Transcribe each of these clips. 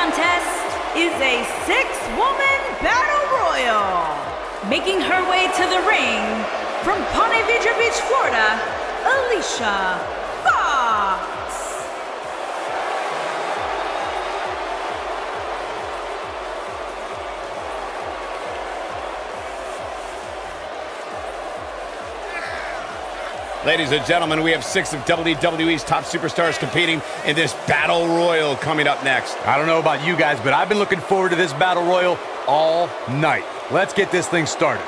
contest is a six-woman battle royal. Making her way to the ring from Ponte Vedra Beach, Florida, Alicia Ladies and gentlemen, we have six of WWE's top superstars competing in this Battle Royal coming up next. I don't know about you guys, but I've been looking forward to this Battle Royal all night. Let's get this thing started.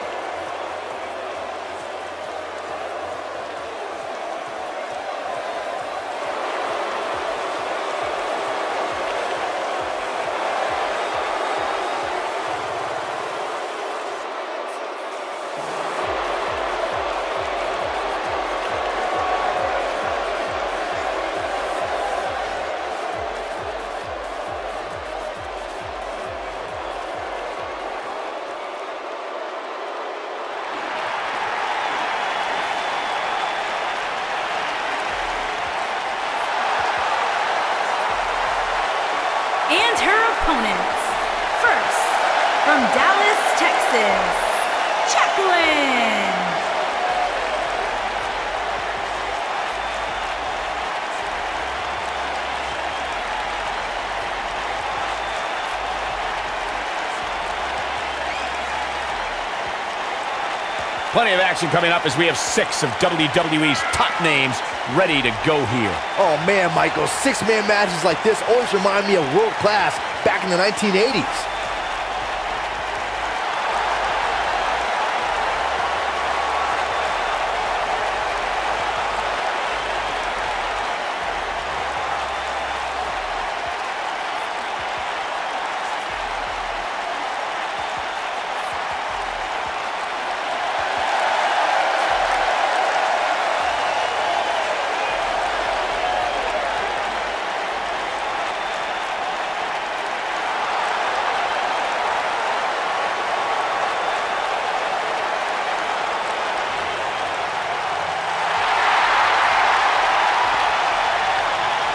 Plenty of action coming up as we have six of WWE's top names ready to go here. Oh man, Michael, six-man matches like this always remind me of world class back in the 1980s.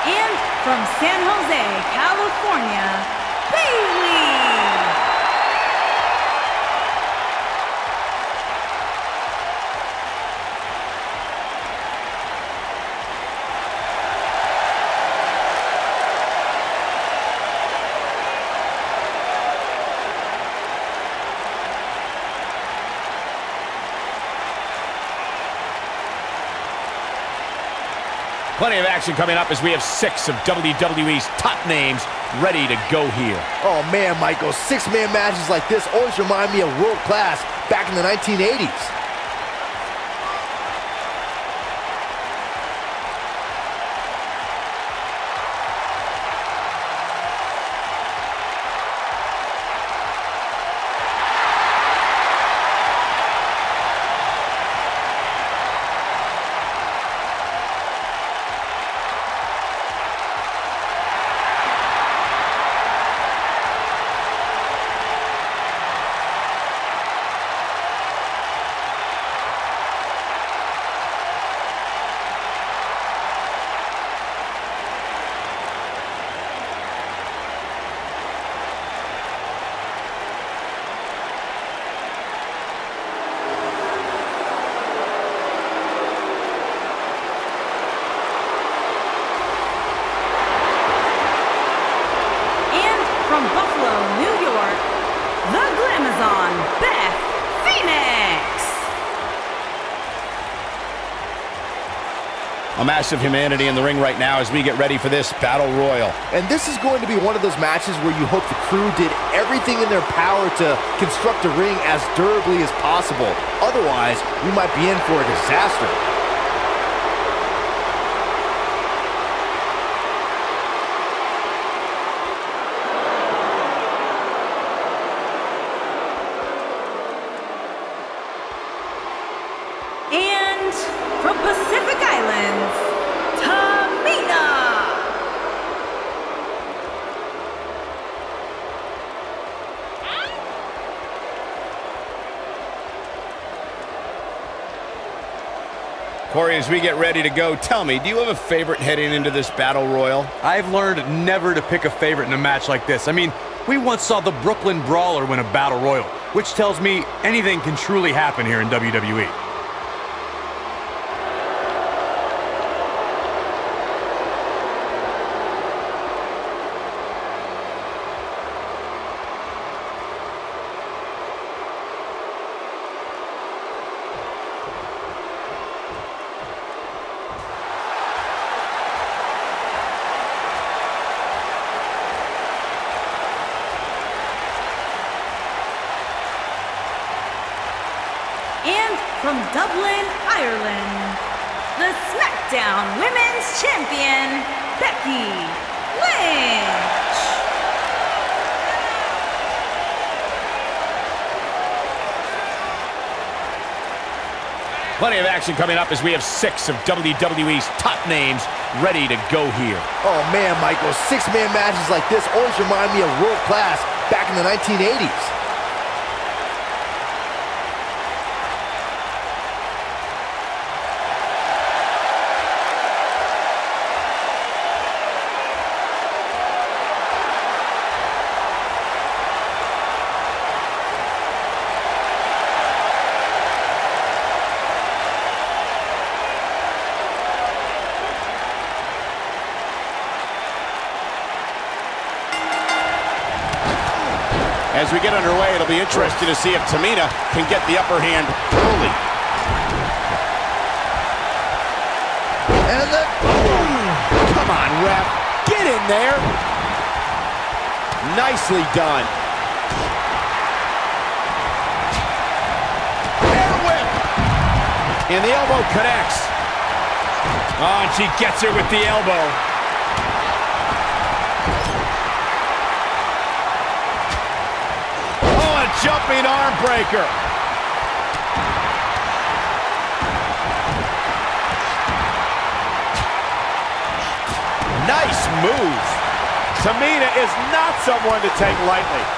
And from San Jose, California, Bayley. Plenty of action coming up as we have six of WWE's top names ready to go here. Oh man, Michael, six-man matches like this always remind me of world class back in the 1980s. And from Buffalo, New York, the Glamazon, Beth Phoenix. A mass of humanity in the ring right now as we get ready for this Battle Royal. And this is going to be one of those matches where you hope the crew did everything in their power to construct a ring as durably as possible. Otherwise, we might be in for a disaster. And from Pacific Islands, Tamina. Corey, as we get ready to go, tell me, do you have a favorite heading into this battle royal? I've learned never to pick a favorite in a match like this. I mean, we once saw the Brooklyn Brawler win a battle royal, which tells me anything can truly happen here in WWE. And from Dublin, Ireland, the SmackDown Women's Champion, Becky Lynch. Plenty of action coming up as we have six of WWE's top names ready to go here. Oh man, Michael, six-man matches like this always remind me of world class back in the 1980s. As we get underway, it'll be interesting to see if Tamina can get the upper hand early. And the Come on, ref. Get in there. Nicely done. Air whip. And the elbow connects. Oh, and she gets her with the elbow. Oh, a jumping arm breaker. Nice move. Tamina is not someone to take lightly.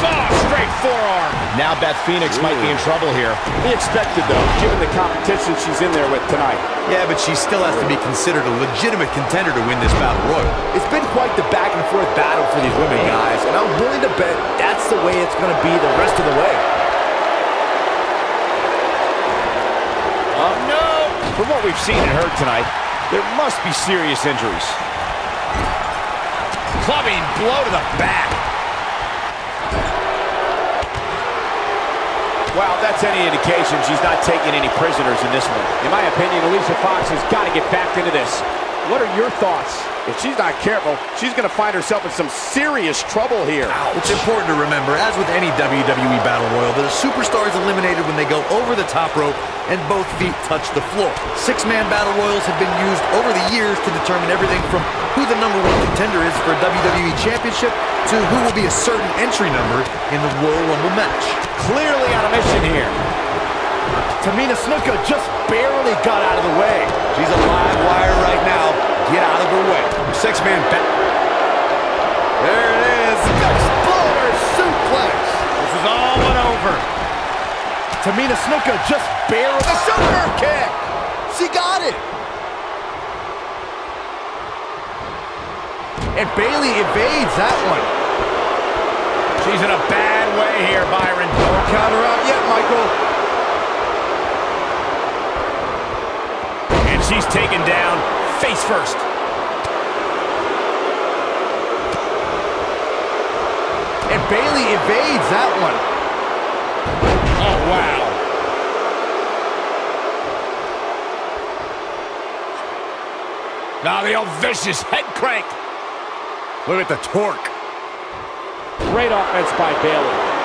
Oh, straight forearm. Now Beth Phoenix might be in trouble here. Be expected, though, given the competition she's in there with tonight. Yeah, but she still has to be considered a legitimate contender to win this battle royal. It's been quite the back and forth battle for these women, guys, and I'm willing to bet that's the way it's going to be the rest of the way. Oh, no! From what we've seen and heard tonight, there must be serious injuries. Clubbing blow to the back. Well, if that's any indication, she's not taking any prisoners in this one. In my opinion, Alicia Fox has got to get back into this. What are your thoughts? If she's not careful, she's going to find herself in some serious trouble here. It's important to remember, as with any WWE Battle Royal, that a superstar is eliminated when they go over the top rope and both feet touch the floor. Six-man Battle Royals have been used over the years to determine everything from who the number one contender is for a WWE Championship to who will be a certain entry number in the Royal Rumble match. Clearly on a mission here. Tamina Snuka just barely got out of the way. She's a live wire right now. Get out of her way. Six-man bat. There it is. Exploder suplex. This is all but over. Tamina Snuka just barely. The super kick. She got it. And Bayley evades that one. She's in a bad way here, Byron. Don't count her out yet, Michael. She's taken down face first. And Bayley evades that one. Oh, wow. Now the old vicious head crank. Look at the torque. Great offense by Bayley.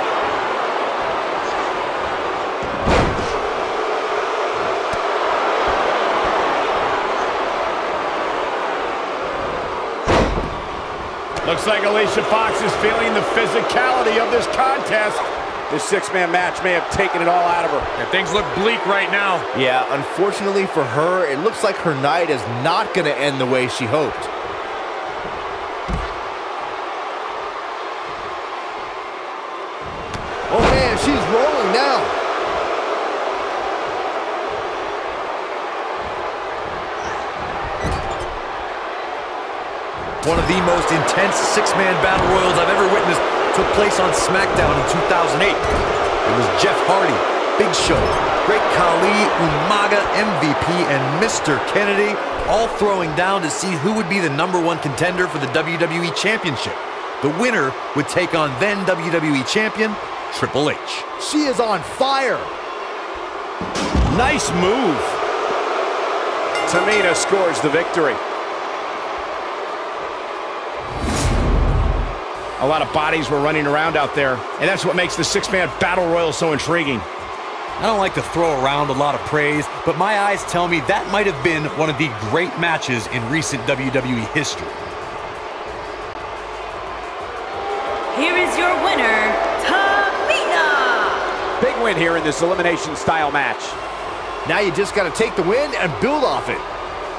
Looks like Alicia Fox is feeling the physicality of this contest. This six-man match may have taken it all out of her. And things look bleak right now. Yeah, unfortunately for her, it looks like her night is not going to end the way she hoped. Oh man, she's rolling now. One of the most intense six-man battle royals I've ever witnessed took place on SmackDown in 2008. It was Jeff Hardy, Big Show, Great Khali, Umaga, MVP, and Mr. Kennedy all throwing down to see who would be the number one contender for the WWE Championship. The winner would take on then WWE Champion, Triple H. She is on fire. Nice move. Tamina scores the victory. A lot of bodies were running around out there, and that's what makes the six-man battle royal so intriguing. I don't like to throw around a lot of praise, but my eyes tell me that might have been one of the great matches in recent WWE history. Here is your winner, Tamina. Big win here in this elimination style match. Now you just got to take the win and build off it.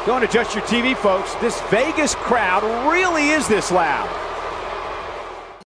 Don't adjust your TV, folks. This Vegas crowd really is this loud.